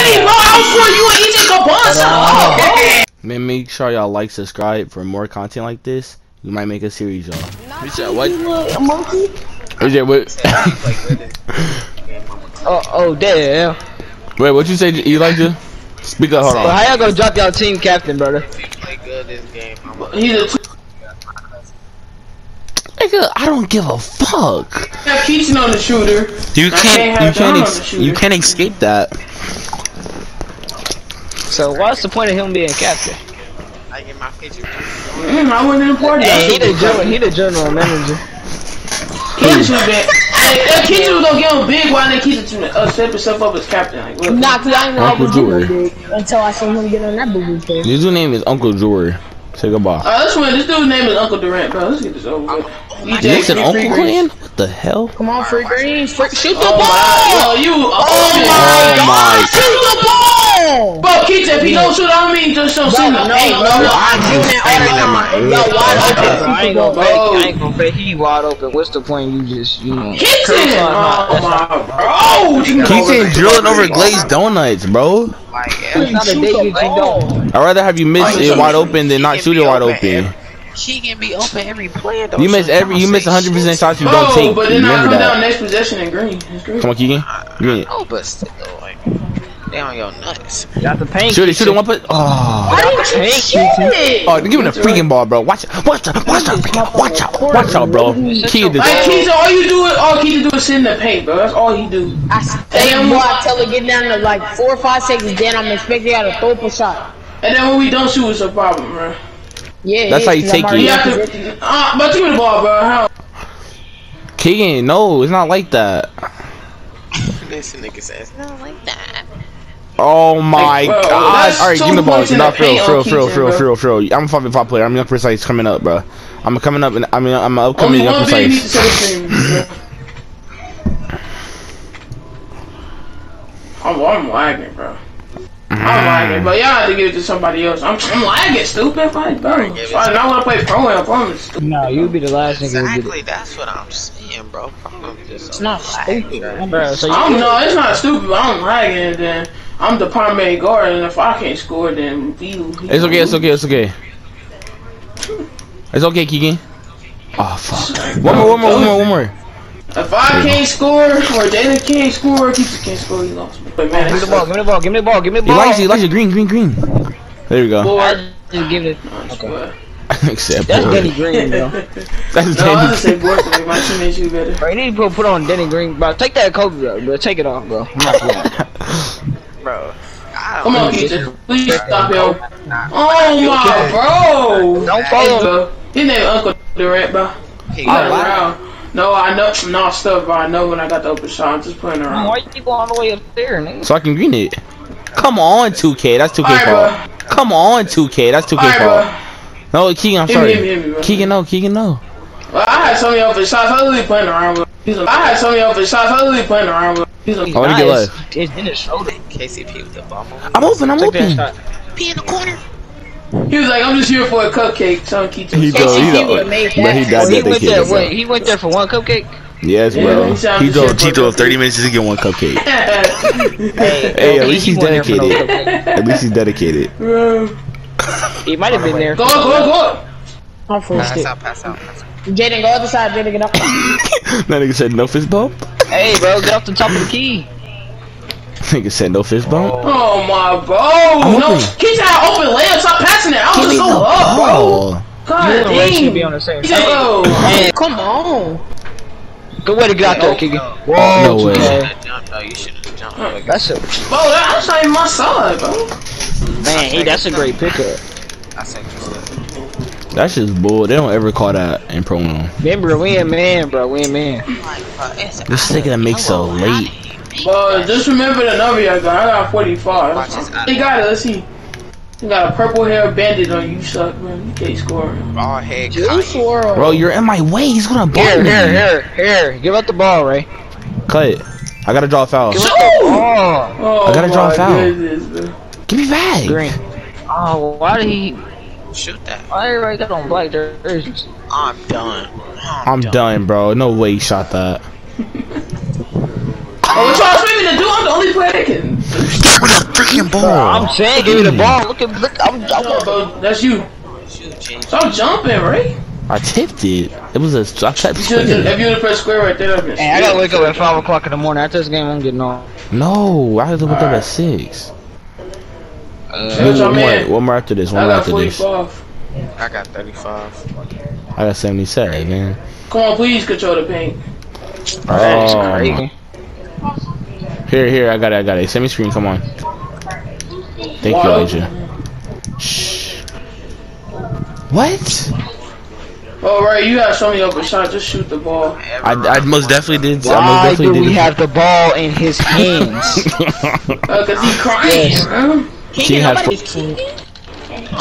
Danny, bro. I was for you and EJ Cabana. Shut up, bro. Man, make sure y'all like, subscribe for more content like this. We might make a series, y'all. You what? A monkey? AJ, what? Oh, oh, damn. Wait, what you say? You like to? Speak up, hold But on. how y'all gonna drop y'all team captain, brother? play good this game. I'm a He's a. Nigga, I don't give a fuck. Have Keaton on the shooter. You I can't, can't you can't, ex- you can't escape that. So what's the point of him being captain? I get my picture. Mm, I wasn't important. Hey, he the general, he the general manager. Keaton should have been. Hey, if Keaton was gonna get him big, why didn't Keaton uh, step himself up as captain? Like, what? Nah, cause I didn't know I Uncle was doing Joey. big until I seen him get on that boo boo thing. His name is Uncle Jory. Say goodbye. Uh, let's win. This dude's name is Uncle Durant, bro. Let's get this over with. EJ, Listen, free, Uncle free, Glenn? What the hell? Come on, free greens, free shoot the Oh ball! my, yo, you. Oh, Oh my. Shoot the ball! Bro, Keaton, if he don't shoot, I don't mean just don't shoot. No, no, Hey, no, no, I'm doing it all the time. Yo, wide open. I ain't gonna Bro. fake, I ain't gonna fake, he wide open. What's the point you just, you know? Keaton! Oh my- my, bro. You drilling over glazed donuts, bro. Like, It's not a day you don't. I'd rather have you miss it wide open than not shoot it wide open. She can be open every play. though. You miss every, you miss 100 percent shots you don't Oh, take. but then I Remember come down next possession and green. Green. Come on, Keegan. Green it. No, but still, like, they on your nuts. Got the paint. Shoot it, shoot it, one put. Oh. Why didn't you shoot it? Oh, give me the freaking ball, bro. Watch out, watch out, watch out, watch out, watch out, bro. Keegan, Like, this. Keaton, all you do is, all Keaton do is sit in the paint, bro. That's all he do. I stay boy, I tell her get down to like four or five seconds, then I'm expecting her to throw up a shot. And then when we don't shoot, it's a problem, bro. Yeah, That's yeah, how you take already You it. in have to, uh, but give me the ball, bro. How? Keegan, no, it's not like that. This nigga says, no, like that. Oh my Like, bro, god. Alright, two give me the ball. points in Not the for real, paint for real, for real, for real, for real, for real. I'm a fucking five player. I'm young precise coming up, bro. I'm coming up and I mean I'm an Only upcoming young one needs to precise. the screen. bro. I'm, I'm lagging, bro. I'm mm. lagging, but y'all have to give it to somebody else. I'm, I'm lagging, stupid. Like, bro. I don't want to play pro and I'm stupid. No, you'll be the last nigga who did it. Exactly, that's what I'm saying, bro. Problem just It's not stupid. Bro, so you I don't know, it's not stupid, but I'm lagging, then I'm the primary guard, and if I can't score, then you. It's okay, it's okay, it's okay. It's okay, Keegan. Oh fuck. One more, one more, one more, one more. If I can't score, or Jalen can't score, or Keith can't score, you lost me. But man, Give me that's the ball, give me the ball, give me the ball, give me the ball. Elijah, Elijah, green, green, green. There we go. board. Just give it. Okay. Except That's board. Denny Green, bro. That's No, I Danny. just say board to make my teammates you better. Bro, you need to put, put on Denny Green, bro. Take that Kobe, bro. bro. Take it off, bro. I'm not doing it. bro. Come on, know. Keith. Please stop him. Oh my, bro. Don't follow him. bro. His name Uncle Durant, bro. Hey, He's not around. No, I know, no stuff, but I know when I got the open shot. I'm just playing around. Why you going all the way up there, nigga? So I can green it. Come on, 2K. That's 2K Alright, fault. Come on, 2K. That's 2K Alright, bro. fault. No, Keegan, I'm Hit me, sorry. hit me, hit me. Keegan, no, Keegan, no. Well, I had some of y'all shots. I was really playing around with. He's a, I had some of y'all shots. I was really playing around with. He's a, I wanna get Nice. left. It's in his shoulder. KCP with the ball. I'm open, I'm Take that open. shot. Be in the corner. he was like, I'm just here for a cupcake. Son, keep He to does, he KCP would've does. But he died he went there. Wait, he went there for one cupcake. Yes, Yeah, bro. he sounded He drove, he drove 30 minutes just to get one cupcake. Hey, Hey, at least he's went there for no dedicated. cupcake. At least he's dedicated. Bro. He might have been there. Go on, go on, go on. I'm full Pass stick. out, pass out, pass out. Jaden, go other side, Jaden, get up. that nigga said no fist bump. Hey, bro, get off the top of the key. Nigga said no fist bump. Oh, oh my bro. No, open. keep that open layup. Stop passing it. I was Give me just the up, bro. God You and should be on the same He oh. oh man, Come on. good way to get out there, Keegan. Whoa, No way. okay. You should have jumped. Like, That's a Bro, that's not even my side, bro. man. Hey, that's a great pickup. I said said. That's just bull. They don't ever call that in pro now. Remember, we a man, bro. We a man. Like, bro, it's This nigga that makes so late. But just remember the number I got. I got 45. Watch this out. He got it. Let's see. You got a purple hair bandit on you, suck, man. You can't score. ball head Juice Kanye. World. Bro, you're in my way. He's gonna Here, ball me. here, here, here. Give up the ball, Ray. Cut it. I gotta draw a foul. Give up the ball. Oh, I gotta draw a foul. goodness. Give me back. Green. Oh, why did he? Shoot that. I already got on black jerseys? I'm done. I'm done, bro. No way he shot that. Oh, what y'all expect me to do? I'm the only player that can. freaking ball. I'm saying, give me the ball. Look at look. I'm, I'm No, bro, that's you. Shoot, G. Stop jumping, right? I tipped it. It was a. I tapped You should square. if you would have pressed square right there, that'd been Hey, I gotta wake up at five o'clock in the morning. After this game, I'm getting on. No, I had to wake up at six. Hey, what's One more, one more after this. One I more got after this. I got 35. I got 77, man. Come on, please control the paint. That's Oh, crazy. Here, here, I got it, I got it. Send me screen, come on. Thank you, Wow. Asia. Shh. What? Oh, right, you gotta show me open shot. Just shoot the ball. I, I most definitely did. I Why most do definitely we did. have the ball in his hands? Uh, cause he crying, Yes. Bro. She had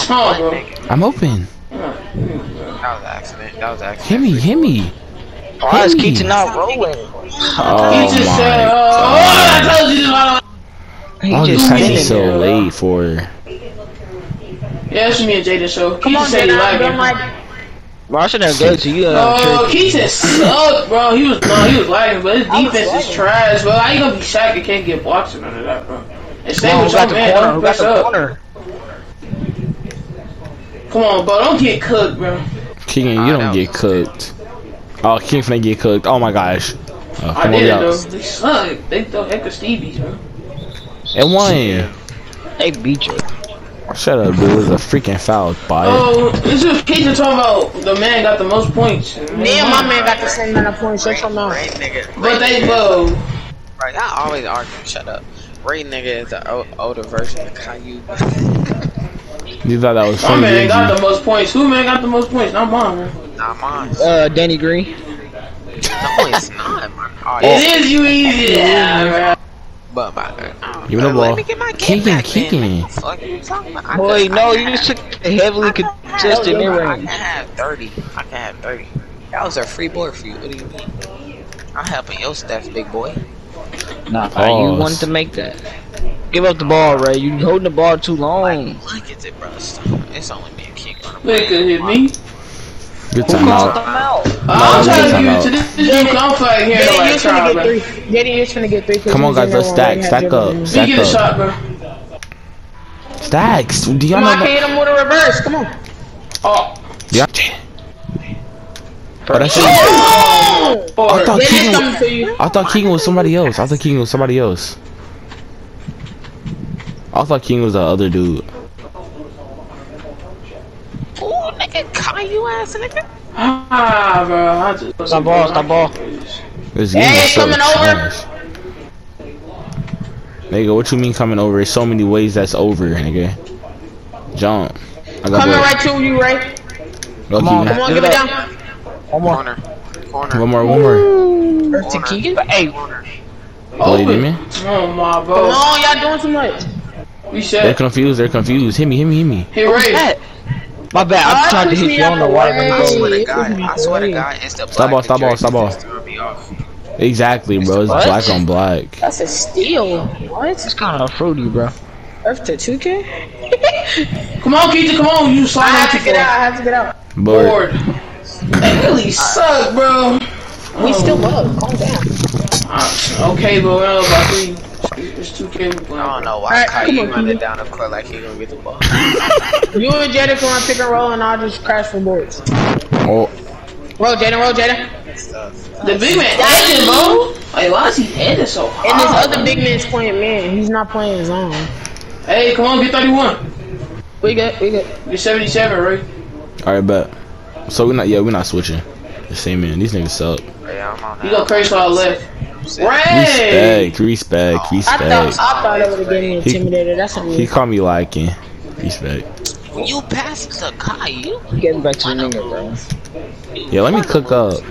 Come on, bro. I'm open. That was an accident. That was an accident. Hit me, hit me. Why is Hey. Keaton not rolling? He Oh just said, my. oh, I told you to blah, blah, He Oh, just this spinning so there. late for. blah. Yeah, it's me and Jaden show. Come Keaton on, said he Jada, lagging. like. Bro, I should have gave to you. Uh, Oh, trick. Keaton sucked, bro. He was no, he was lagging, but his defense is trash, bro. How you gonna be sacked and can't get blocks and none of that, bro? And stay Come on, who got the man. corner? Don't Who got the up. corner? Come on, bro. Don't get cooked, bro. King, you don't get cooked. Oh, King finna get cooked. Oh my gosh. Oh, I come did it on, though. They suck. They throw heck of Stevies, bro. And won. They beat you. Shut up, dude. It was a freaking foul, bye. Oh, this is Keaton talking about the man got the most points. Me and my man got the same amount of points. Shut your mouth. Ray. But they, nigga- bro. Right, I always argue. Shut up. Ray nigga is the o- older version of Caillou. You thought that was My funny, man didn't got you? the most points. Who man got the most points? Not mine, man. Nah, mine. Uh, Danny Green. No, it's not, man. Oh, It is you easy. Yeah, man. But my, uh, Give me the uh, ball. Let me get my Keegan, get back, Keegan. man. What the fuck you talking about? Boy, no, you could just took heavily I could contested have- mid I can have 30. I can have 30. That was a free board for you. What do you mean? I'm helping your stats, big boy. Nah, you Pause. wanted to make that. Give up the ball, Ray. You holding the ball too long. Look at it, bro. It's only me and King on the They hit me. Good Who called timeout. them out? I'm trying to no, give no. it to this dude. I'm fighting here. Jaden, Like, you're try, finna bro. get three. Jaden, you're finna get three. 'cause Come on, guys, let's when stack, Ray stack up. Stack get a up. shot, bro. Stacks. Do y'all Come know? on, I can hit him with a reverse. Come on. Oh. Yeah. Oh, that's it. Oh! I thought Jaden's Keegan. coming for you. I thought Keegan was somebody else. I thought Keegan was somebody else. I thought King was the other dude. Ooh, nigga, Caillou ass nigga. Ah, bro. I just Stop ball, stop ball. This Hey, game is so coming over. trash. Nigga, what you mean coming over? There's so many ways that's over, nigga. Jump. I got Coming boy. right to you, Ray. Come on, Come on, Give give it it down. One more. Corner. Corner. One more, one more. Earth to Keegan. Hey, Believe me? Oh, my, Come bro. on, y'all doing too much. We should. They're confused. They're confused. Hit me, hit me, hit me. Hit Ray. that. My bad. I Ah, tried to push hit me you on the the white way. I one. swear to Hey, God, it's I swear to. God, it's the black. Stop ball, stop ball, stop ball. just threw me off. Exactly, bro. It's What? black on black. That's a steal. What? It's kind of fruity, bro. Earth to 2K? Come on, Keita. Come on. You slide. I have out to get out. I have to get out. But Bored. They really suck, bro. We still up. Calm down. Uh, okay, but we're not about three. It's 2K. I don't know why Alright, come Caillou running down the court like he gonna get the ball. You and Jada can run pick and roll, and I'll just crash for boards. oh, Roll, Jada. Roll, Jada. The big man edging, bro. Like, why is he headed so high? And this other big man's playing man. He's not playing his own. Hey, come on, get 31. We good. We good. Get 77, right? all right, bet. So we're not. Yeah, we're not switching. The same man. These niggas suck. Yeah, I'm on You that. go crazy on the left. Ray! Respect, respect, I thought respect. I thought it would have been intimidated. That's what He we called me liking. Respect. When you pass it to You Getting back to the nigga, bro. Yeah, let me cook up.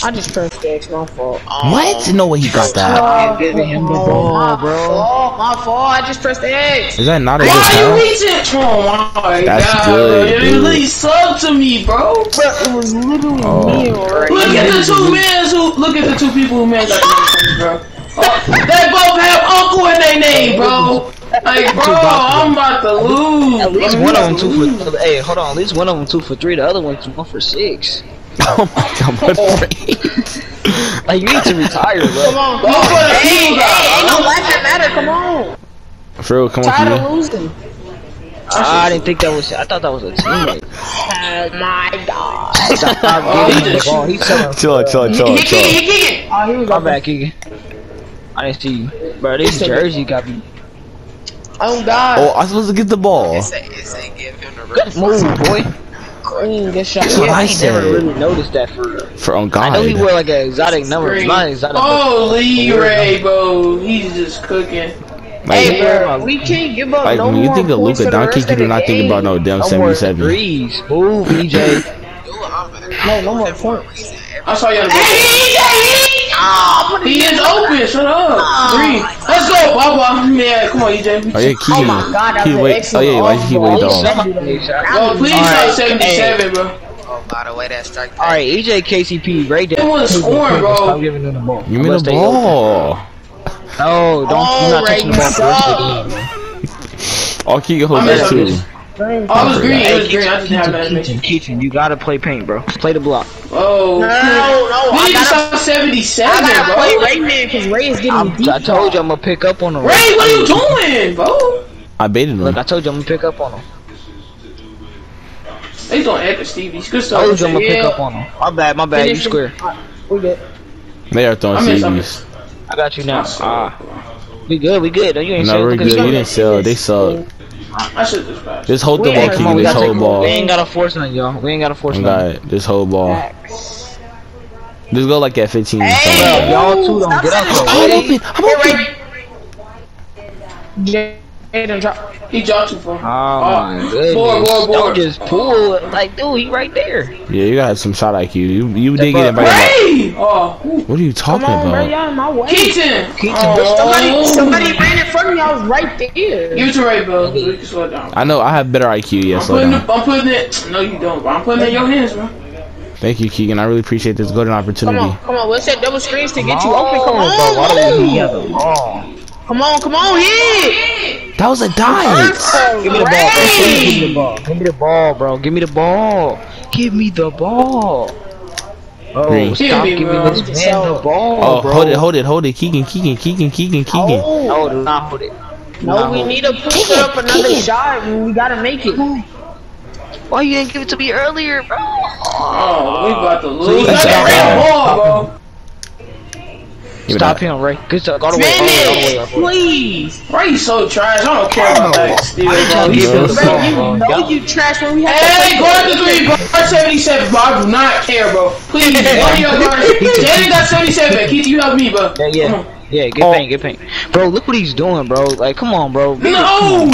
I just pressed X. My fault. um, What? No way he got that. Oh, giving him the my ball, bro. fault. My fault. I just pressed X. Is that not a good Why you reaching? Oh my That's god, good, bro. You dude. really suck to me, bro. It was literally Oh. me, right? Look at the two men who look at the two people who made that name, bro. Oh, they both have uncle in their name, bro. Like, bro, I'm about to lose. At least one of them two for. Hey, hold on. At least one of them two for three. The other one's one for six. Oh my god, what the Like you need to retire, bro. Come on. Go for the Hey, hey, ain't no goal, life that matter. Come on. For real, come on, Tired of losing. Ah, I didn't think that was. I thought that was a teammate. Oh my god. Stop Oh, giving he the just- ball. He's so. Chill out, chill out, He chill out, kick chill it, out. he kick. Oh, here we My go. bad, Keegan. I didn't see you, bro. This jersey got me. Oh god. Oh, I'm supposed to get the ball. It's a, it's a give him the Good move, boy. Green, mm, good shot. That's what Yeah, I I ain't never said. really noticed that for. For on I know he God. wore like an exotic number. It's Green. not exotic. Oh, Lee Ray, bro. He's just cooking. Hey, Like, bro, we can't give up like no when you think of points Luka for the rest Doncic, you do the not think about no game. damn no more 77. threes. Move, EJ. No, no more points. I saw y'all. Hey, He is open. Shut up. Ah. Green. Let's go, Baba. Yeah, come on, EJ. Oh yeah, Keegan. Oh my god, that was Keegan, wait. Oh yeah, why you keep off waiting ball. on? Bro, please Alright, shot 77, bro. Oh, by the way, that strike. All right, EJ KCP, right there. He wasn't scoring, Stop giving him the ball. Give me Unless the ball. No, don't. you're not touching the ball for the rest of the game. Oh, I holds missed, that I too. Missed. Oh, it was green. It was green. I just didn't have that Keaton, animation. Keaton, you gotta play paint, bro. Play the block. Oh, No, no, We I need to gotta, shot 77, I gotta play bro. Ray Man because Ray is getting I'm, deep. I told you I'm gonna pick up on him. Ray, what are you doing, bro? I baited him. Look, I told you I'm gonna pick up on him. He's on Epic Stevie. Good I told you I'm gonna pick up on him. My bad, my bad. You Finish it. square. We good. They are throwing I CDs. I got you now. I saw Ah, we good. We good. You ain't No, saying we're good. You didn't sell. They suck. I should just pass. Just hold the ball, ain't- Come Keegan. we Just hold take- ball. We ain't gotta force nothing, y'all. We ain't gotta force Oh nothing. God, just hold ball. Just go like at 15. Hey, y'all two don't get up. I'm there. open. I'm open. Jaden drop. He dropped too far. Oh my Board, goodness. board, Don't board. just pull. Like, dude, he right there. Yeah, you got some shot IQ. You you did get it by your Oh. What are you Come talking on, bro, about? y'all in my way. Keaton! Keaton, Oh. Somebody, somebody ran in front of me. I was right there. You it to Ray, bro. We can slow down. I know I have better IQ. Yeah, I'm slow putting, down. it, I'm putting it. No, you don't. Bro. I'm putting it in your hands, bro. Thank you, Keegan. I really appreciate this golden opportunity. Come opportunity. on, come on. Let's set double screens to get you open. Come bro. on, Why do we move. have the ball? Come on, come on, hit. That was a dance. Give me the ball, bro. Give me the ball. Give me the ball, bro. Give me the ball. Give me the ball. Oh, Green. stop Give me, giving bro. this man the ball, Oh, bro. hold it, hold it, hold it. Keegan, Keegan, Keegan, Keegan, Keegan. Oh, No, do not hold it. no, we need to push up another shot. We gotta make it. Why you didn't give it to me earlier, bro? Oh, we about to lose. Please. That's a red ball, bro. Give Stop him, Ray. Good stuff. All the way, all the the way. Finish, All the way. please. Ray's so trash. I don't care about oh. that steal, bro. trying to give him the so- you oh, know Y'all- you trash when we have Hey, to guard the three, bro. Guard 77, bro. I do not care, bro. Please, one of your guards. Jaden got 77. Keith, you help me, bro. Yeah, yeah. Yeah, get Oh. paint, get paint. Bro, look what he's doing, bro. Like, come on, bro. No!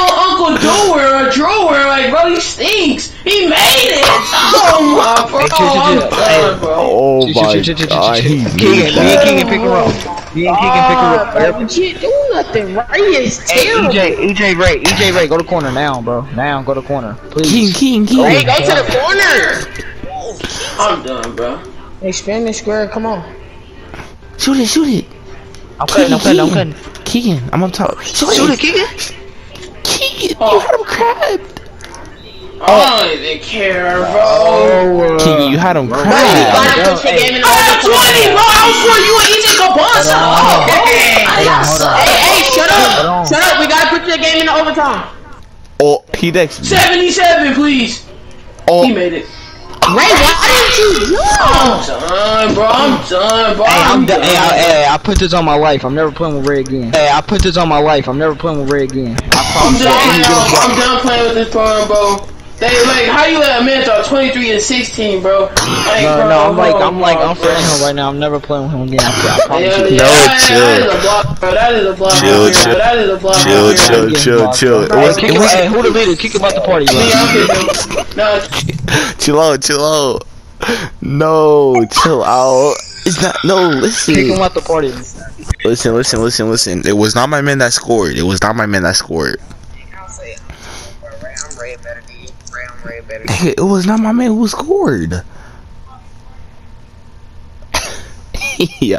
Say on Uncle Doer or Drawer, like, bro, he stinks. He made it. Oh, my, bro. Hey, chill, chill, I'm chill. done, bro. Oh Shit, shit, my god, shit, he's shit. Keegan, me and bad. Keegan pick and roll. Me and Keegan pick and roll. Ah, bro, we can't do nothing. Ray is Hey, terrible. EJ, EJ Ray, EJ Ray, go to corner now, bro. Now, go to corner, Keegan, please. Keegan, Ray, Keegan. go to the corner. I'm done, bro. Expand the square. Come on. Shoot it, shoot it. I'm cutting, I'm cutting, I'm Keegan, cutting. Keegan, I'm up top. Shoot, Shoot it. it, Keegan. Keegan, Oh. you had him crabbed. I don't even care, bro. Oh, uh, you had him You crabbed. gotta push the game in I had 20, bro. I was for you and EJ Kabasa. Oh, hey, Hold on, hold on. Hey, hey, shut up. Shut up. We gotta put the game in the overtime. Oh, he next. 77, please. Oh, He made it. Ray, why didn't you I'm done, bro. I'm done, bro. Hey, I'm done. Hey, I, hey, I put this on my life. I'm never playing with Ray again. Hey, I put this on my life. I'm never playing with Ray again. I I'm done, you. yo. I'm done playing with this program, bro. They like, how you let a man talk 23 and 16, bro? Like, No, bro, no, I'm like, I'm like, I'm bro. friending him right now. I'm never playing with him again. I, I promise Yeah, you. yeah, No, that, chill. That is a block, bro. That is a block. Chill, right chill. bro. That is a block. chill, right here. chill, getting chill, blocked, chill. It was, Kick it was, hey, who the leader? Kick him out the party, bro. Me, I'm kidding. No, chill out, chill out. No, chill out. It's not. No, listen. Kick him out the party. Listen, listen, listen, listen. It was not my man that scored. It was not my man that scored. I'll say, bro, Ray, I'm Ray better than you. Ray, I'm Ray better than you. Nigga, It was not my man who scored. yeah.